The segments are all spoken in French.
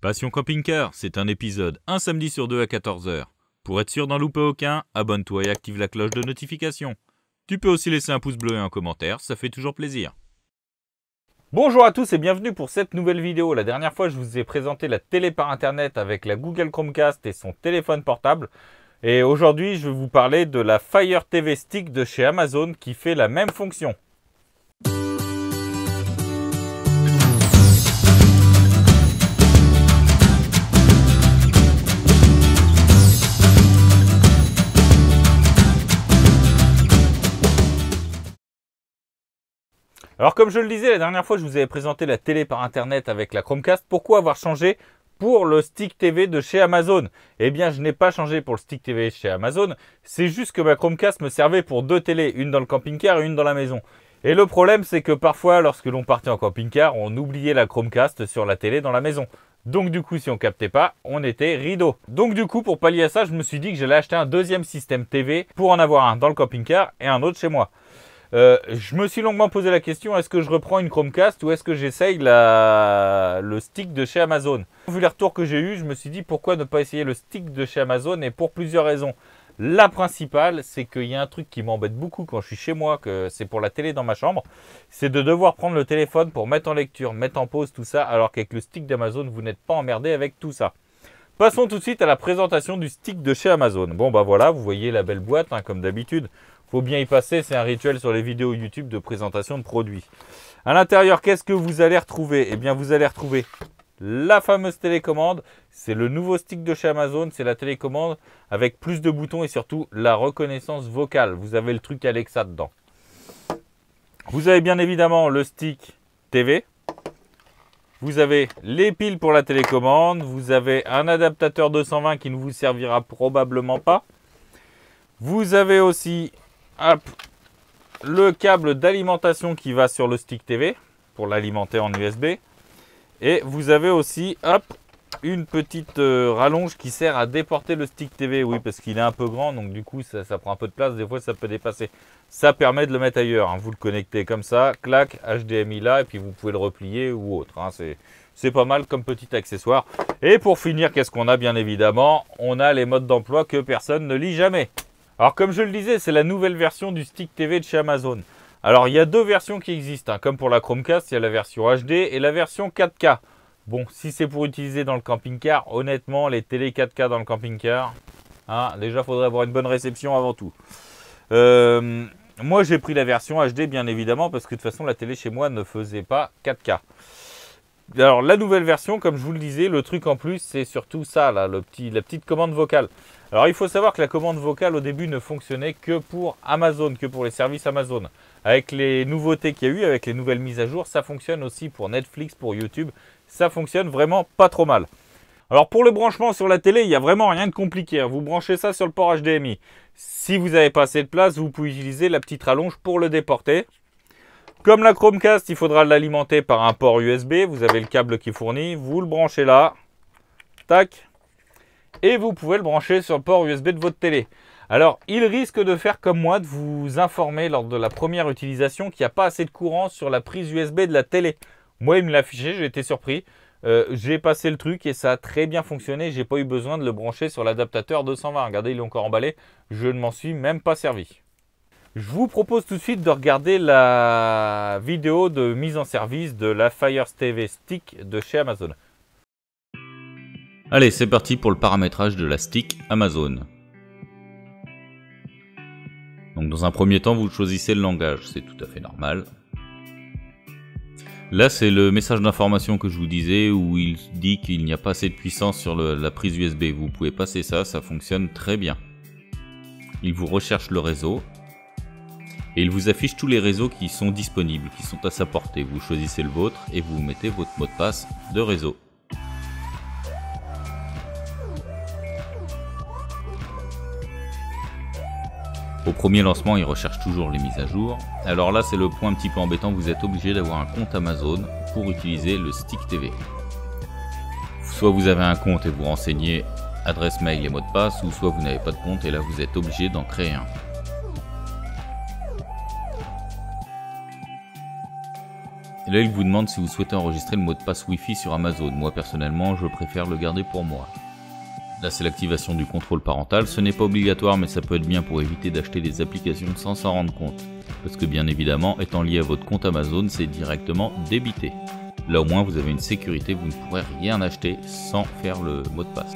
Passion Camping-Car, c'est un épisode un samedi sur deux à 14h. Pour être sûr d'en louper aucun, abonne-toi et active la cloche de notification. Tu peux aussi laisser un pouce bleu et un commentaire, ça fait toujours plaisir. Bonjour à tous et bienvenue pour cette nouvelle vidéo. La dernière fois, je vous ai présenté la télé par internet avec la Google Chromecast et son téléphone portable. Et aujourd'hui, je vais vous parler de la Fire TV Stick de chez Amazon qui fait la même fonction. Alors comme je le disais la dernière fois, je vous avais présenté la télé par internet avec la Chromecast. Pourquoi avoir changé pour le stick TV de chez Amazon? Eh bien, je n'ai pas changé pour le stick TV chez Amazon. C'est juste que ma Chromecast me servait pour deux télés, une dans le camping-car et une dans la maison. Et le problème, c'est que parfois, lorsque l'on partait en camping-car, on oubliait la Chromecast sur la télé dans la maison. Donc du coup, si on captait pas, on était rideau. Donc du coup, pour pallier à ça, je me suis dit que j'allais acheter un deuxième système TV pour en avoir un dans le camping-car et un autre chez moi. Euh, je me suis longuement posé la question, est-ce que je reprends une Chromecast ou est-ce que j'essaye le stick de chez Amazon? Vu les retours que j'ai eu, je me suis dit pourquoi ne pas essayer le stick de chez Amazon et pour plusieurs raisons. La principale, c'est qu'il y a un truc qui m'embête beaucoup quand je suis chez moi, que c'est pour la télé dans ma chambre, c'est de devoir prendre le téléphone pour mettre en lecture, mettre en pause tout ça, alors qu'avec le stick d'Amazon, vous n'êtes pas emmerdé avec tout ça. Passons tout de suite à la présentation du stick de chez Amazon. Bon bah voilà, vous voyez la belle boîte, hein, comme d'habitude faut bien y passer, c'est un rituel sur les vidéos YouTube de présentation de produits. À l'intérieur, qu'est-ce que vous allez retrouver? Eh bien, vous allez retrouver la fameuse télécommande. C'est le nouveau stick de chez Amazon, c'est la télécommande avec plus de boutons et surtout la reconnaissance vocale. Vous avez le truc Alexa dedans. Vous avez bien évidemment le stick TV. Vous avez les piles pour la télécommande. Vous avez un adaptateur 220 qui ne vous servira probablement pas. Vous avez aussi le câble d'alimentation qui va sur le stick TV pour l'alimenter en USB. Et vous avez aussi hop, une petite euh, rallonge qui sert à déporter le stick TV. Oui, parce qu'il est un peu grand, donc du coup, ça, prend un peu de place. Des fois, ça peut dépasser. Ça permet de le mettre ailleurs. Hein. Vous le connectez comme ça, clac, HDMI là, et puis vous pouvez le replier ou autre. Hein. C'est pas mal comme petit accessoire. Et pour finir, qu'est-ce qu'on a bien évidemment? On a les modes d'emploi que personne ne lit jamais. Alors comme je le disais, c'est la nouvelle version du stick TV de chez Amazon. Alors il y a deux versions qui existent, hein. comme pour la Chromecast, il y a la version HD et la version 4K. Bon, si c'est pour utiliser dans le camping-car, honnêtement, les télé 4K dans le camping-car, hein, déjà, il faudrait avoir une bonne réception avant tout. Euh, moi, j'ai pris la version HD, bien évidemment, parce que de toute façon, la télé chez moi ne faisait pas 4K. Alors, la nouvelle version, comme je vous le disais, le truc en plus, c'est surtout ça, la petite commande vocale. Alors il faut savoir que la commande vocale au début ne fonctionnait que pour Amazon, que pour les services Amazon. Avec les nouveautés qu'il y a eu, avec les nouvelles mises à jour, ça fonctionne aussi pour Netflix, pour YouTube. Ça fonctionne vraiment pas trop mal. Alors pour le branchement sur la télé, il n'y a vraiment rien de compliqué. Hein. Vous branchez ça sur le port HDMI. Si vous n'avez pas assez de place, vous pouvez utiliser la petite rallonge pour le déporter. Comme la Chromecast, il faudra l'alimenter par un port USB. Vous avez le câble qui fournit. Vous le branchez là. Tac et vous pouvez le brancher sur le port USB de votre télé. Alors, il risque de faire comme moi, de vous informer lors de la première utilisation qu'il n'y a pas assez de courant sur la prise USB de la télé. Moi, il me l'a affiché, j'ai été surpris. Euh, j'ai passé le truc et ça a très bien fonctionné. J'ai pas eu besoin de le brancher sur l'adaptateur 220. Regardez, il est encore emballé. Je ne m'en suis même pas servi. Je vous propose tout de suite de regarder la vidéo de mise en service de la Fire TV Stick de chez Amazon. Allez, c'est parti pour le paramétrage de la stick Amazon. Donc dans un premier temps, vous choisissez le langage, c'est tout à fait normal. Là, c'est le message d'information que je vous disais où il dit qu'il n'y a pas assez de puissance sur la prise USB. Vous pouvez passer ça, ça fonctionne très bien. Il vous recherche le réseau et il vous affiche tous les réseaux qui sont disponibles, qui sont à sa portée. Vous choisissez le vôtre et vous mettez votre mot de passe de réseau. Au premier lancement, il recherche toujours les mises à jour. Alors là, c'est le point un petit peu embêtant, vous êtes obligé d'avoir un compte Amazon pour utiliser le Stick TV. Soit vous avez un compte et vous renseignez adresse mail et mot de passe, ou soit vous n'avez pas de compte et là vous êtes obligé d'en créer un. Et là, il vous demande si vous souhaitez enregistrer le mot de passe Wi-Fi sur Amazon. Moi, personnellement, je préfère le garder pour moi. Là, c'est l'activation du contrôle parental. Ce n'est pas obligatoire, mais ça peut être bien pour éviter d'acheter des applications sans s'en rendre compte. Parce que bien évidemment, étant lié à votre compte Amazon, c'est directement débité. Là au moins, vous avez une sécurité, vous ne pourrez rien acheter sans faire le mot de passe.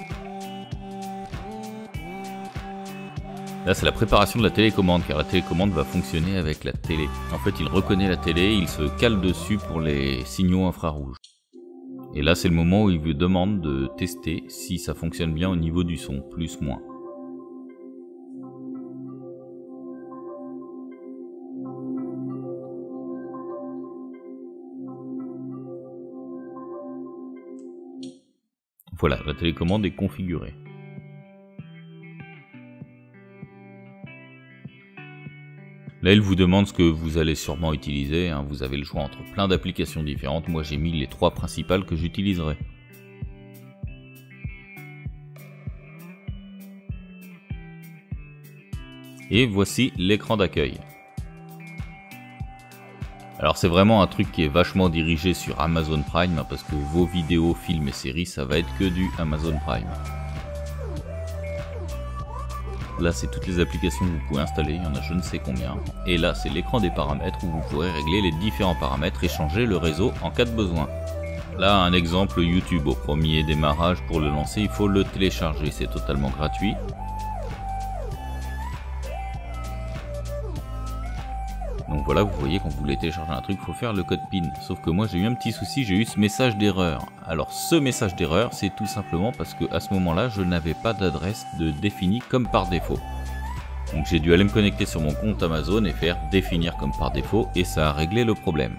Là, c'est la préparation de la télécommande, car la télécommande va fonctionner avec la télé. En fait, il reconnaît la télé, il se cale dessus pour les signaux infrarouges. Et là, c'est le moment où il vous demande de tester si ça fonctionne bien au niveau du son, plus moins. Voilà, la télécommande est configurée. Là, il vous demande ce que vous allez sûrement utiliser. Hein. Vous avez le choix entre plein d'applications différentes. Moi, j'ai mis les trois principales que j'utiliserai. Et voici l'écran d'accueil. Alors c'est vraiment un truc qui est vachement dirigé sur Amazon Prime hein, parce que vos vidéos, films et séries ça va être que du Amazon Prime. Là, c'est toutes les applications que vous pouvez installer, il y en a je ne sais combien. Et là, c'est l'écran des paramètres où vous pourrez régler les différents paramètres et changer le réseau en cas de besoin. Là, un exemple YouTube. Au premier démarrage, pour le lancer, il faut le télécharger. C'est totalement gratuit. Donc voilà, vous voyez, quand vous voulez télécharger un truc, il faut faire le code PIN. Sauf que moi, j'ai eu un petit souci, j'ai eu ce message d'erreur. Alors ce message d'erreur, c'est tout simplement parce que à ce moment-là, je n'avais pas d'adresse de définie comme par défaut. Donc j'ai dû aller me connecter sur mon compte Amazon et faire définir comme par défaut, et ça a réglé le problème.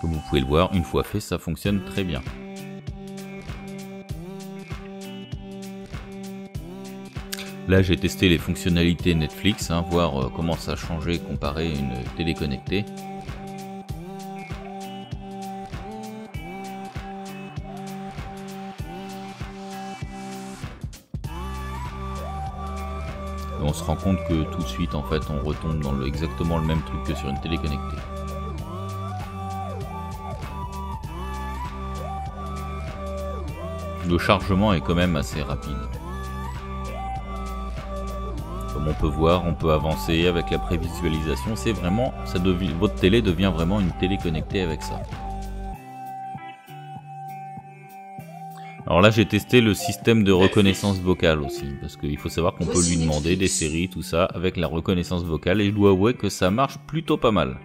Comme vous pouvez le voir, une fois fait, ça fonctionne très bien. Là, j'ai testé les fonctionnalités Netflix, hein, voir euh, comment ça a changé comparé à une télé connectée. on se rend compte que tout de suite, en fait, on retombe dans exactement le même truc que sur une télé connectée. Le chargement est quand même assez rapide. Comme on peut voir, on peut avancer avec la prévisualisation. C'est vraiment, ça devient, votre télé devient vraiment une télé connectée avec ça. Alors là, j'ai testé le système de reconnaissance vocale aussi, parce qu'il faut savoir qu'on peut lui demander des séries, tout ça, avec la reconnaissance vocale, et je dois avouer que ça marche plutôt pas mal.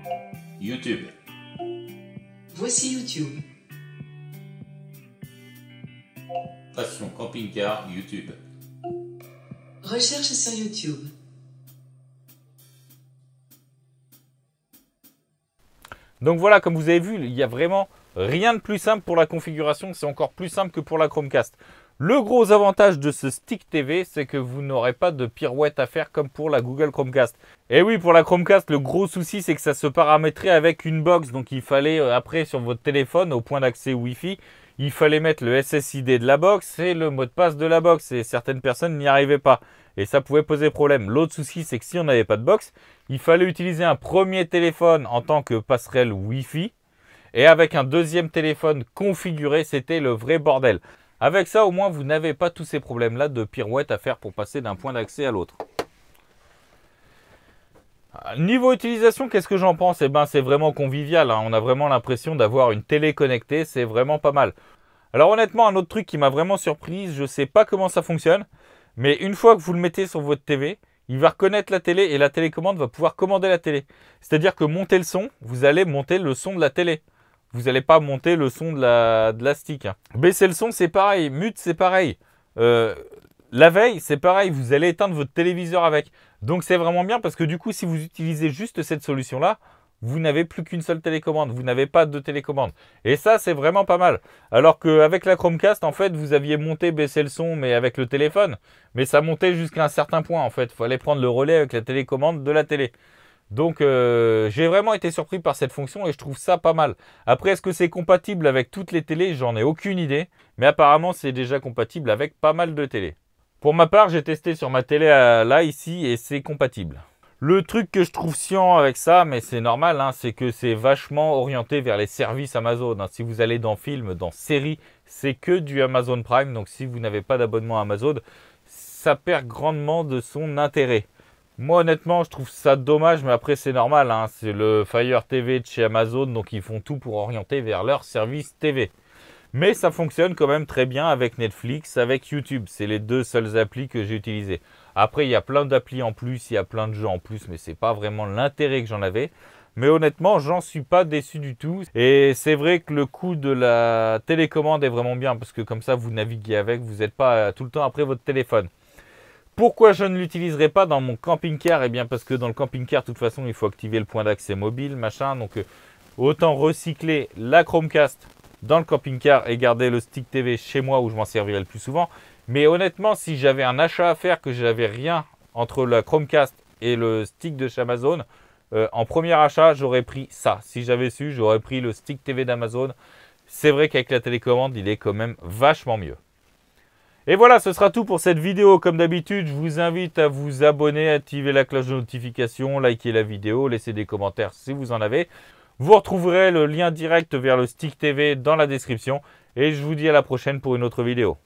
YouTube. Voici YouTube. Passion camping-car, YouTube. Recherche sur YouTube. Donc voilà, comme vous avez vu, il n'y a vraiment rien de plus simple pour la configuration. C'est encore plus simple que pour la Chromecast. Le gros avantage de ce Stick TV, c'est que vous n'aurez pas de pirouette à faire comme pour la Google Chromecast. Et oui, pour la Chromecast, le gros souci, c'est que ça se paramétrait avec une box. Donc il fallait, euh, après, sur votre téléphone, au point d'accès Wi-Fi, il fallait mettre le SSID de la box et le mot de passe de la box. Et certaines personnes n'y arrivaient pas. Et ça pouvait poser problème. L'autre souci, c'est que si on n'avait pas de box, il fallait utiliser un premier téléphone en tant que passerelle Wi-Fi. Et avec un deuxième téléphone configuré, c'était le vrai bordel. Avec ça, au moins, vous n'avez pas tous ces problèmes-là de pirouette à faire pour passer d'un point d'accès à l'autre. Niveau utilisation, qu'est-ce que j'en pense? Eh ben, c'est vraiment convivial. Hein. On a vraiment l'impression d'avoir une télé connectée. C'est vraiment pas mal. Alors honnêtement, un autre truc qui m'a vraiment surprise, je ne sais pas comment ça fonctionne, mais une fois que vous le mettez sur votre TV, il va reconnaître la télé et la télécommande va pouvoir commander la télé. C'est-à-dire que monter le son, vous allez monter le son de la télé. Vous n'allez pas monter le son de la, stick. Hein. Baisser le son, c'est pareil. Mute, c'est pareil. Euh, la veille, c'est pareil, vous allez éteindre votre téléviseur avec. Donc c'est vraiment bien parce que du coup, si vous utilisez juste cette solution-là, vous n'avez plus qu'une seule télécommande, vous n'avez pas de télécommande. Et ça, c'est vraiment pas mal. Alors qu'avec la Chromecast, en fait, vous aviez monté, baissé le son, mais avec le téléphone. Mais ça montait jusqu'à un certain point, en fait. Il fallait prendre le relais avec la télécommande de la télé. Donc, euh, j'ai vraiment été surpris par cette fonction et je trouve ça pas mal. Après, est-ce que c'est compatible avec toutes les télés? J'en ai aucune idée. Mais apparemment, c'est déjà compatible avec pas mal de télés. Pour ma part, j'ai testé sur ma télé euh, là, ici, et c'est compatible. Le truc que je trouve chiant avec ça, mais c'est normal, hein, c'est que c'est vachement orienté vers les services Amazon. hein. Si vous allez dans film, dans série, c'est que du Amazon Prime. Donc si vous n'avez pas d'abonnement Amazon, ça perd grandement de son intérêt. Moi honnêtement, je trouve ça dommage, mais après c'est normal. hein. C'est le Fire TV de chez Amazon, donc ils font tout pour orienter vers leur service TV. Mais ça fonctionne quand même très bien avec Netflix, avec YouTube. C'est les deux seules applis que j'ai utilisées. Après, il y a plein d'applis en plus, il y a plein de jeux en plus, mais c'est pas vraiment l'intérêt que j'en avais. Mais honnêtement, j'en suis pas déçu du tout. Et c'est vrai que le coût de la télécommande est vraiment bien parce que comme ça, vous naviguez avec, vous n'êtes pas euh, tout le temps après votre téléphone. Pourquoi je ne l'utiliserai pas dans mon camping-car? Eh bien parce que dans le camping-car, de toute façon, il faut activer le point d'accès mobile, machin. Donc euh, autant recycler la Chromecast dans le camping-car et garder le stick TV chez moi où je m'en servirai le plus souvent. Mais honnêtement, si j'avais un achat à faire, que j'avais rien entre la Chromecast et le stick de chez Amazon, euh, en premier achat, j'aurais pris ça. Si j'avais su, j'aurais pris le stick TV d'Amazon. C'est vrai qu'avec la télécommande, il est quand même vachement mieux. Et voilà, ce sera tout pour cette vidéo. Comme d'habitude, je vous invite à vous abonner, activer la cloche de notification, liker la vidéo, laisser des commentaires si vous en avez. Vous retrouverez le lien direct vers le stick TV dans la description. Et je vous dis à la prochaine pour une autre vidéo.